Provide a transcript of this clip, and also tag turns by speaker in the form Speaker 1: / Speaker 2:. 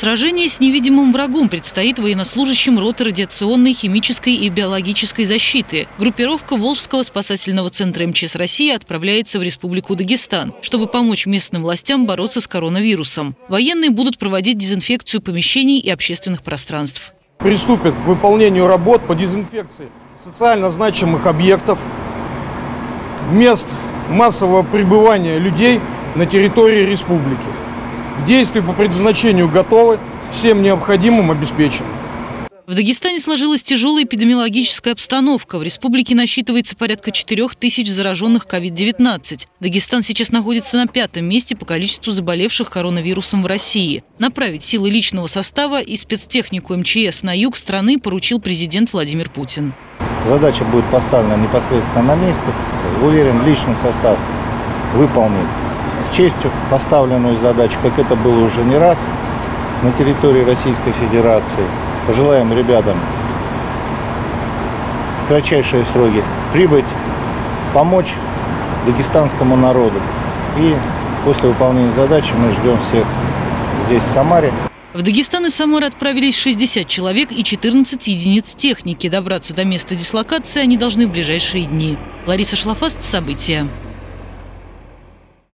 Speaker 1: Сражение с невидимым врагом предстоит военнослужащим роты радиационной, химической и биологической защиты. Группировка Волжского спасательного центра МЧС России отправляется в Республику Дагестан, чтобы помочь местным властям бороться с коронавирусом. Военные будут проводить дезинфекцию помещений и общественных пространств.
Speaker 2: Приступят к выполнению работ по дезинфекции социально значимых объектов, мест массового пребывания людей на территории республики к действию по предназначению готовы, всем необходимым обеспечены.
Speaker 1: В Дагестане сложилась тяжелая эпидемиологическая обстановка. В республике насчитывается порядка 4 тысяч зараженных COVID-19. Дагестан сейчас находится на пятом месте по количеству заболевших коронавирусом в России. Направить силы личного состава и спецтехнику МЧС на юг страны поручил президент Владимир Путин.
Speaker 3: Задача будет поставлена непосредственно на месте. Уверен, личный состав выполнит с честью поставленную задачу, как это было уже не раз на территории Российской Федерации. Пожелаем ребятам в кратчайшие сроки прибыть, помочь дагестанскому народу. И после выполнения задачи мы ждем всех здесь, в Самаре.
Speaker 1: В Дагестан и Самары отправились 60 человек и 14 единиц техники. Добраться до места дислокации они должны в ближайшие дни. Лариса Шлафаст. События.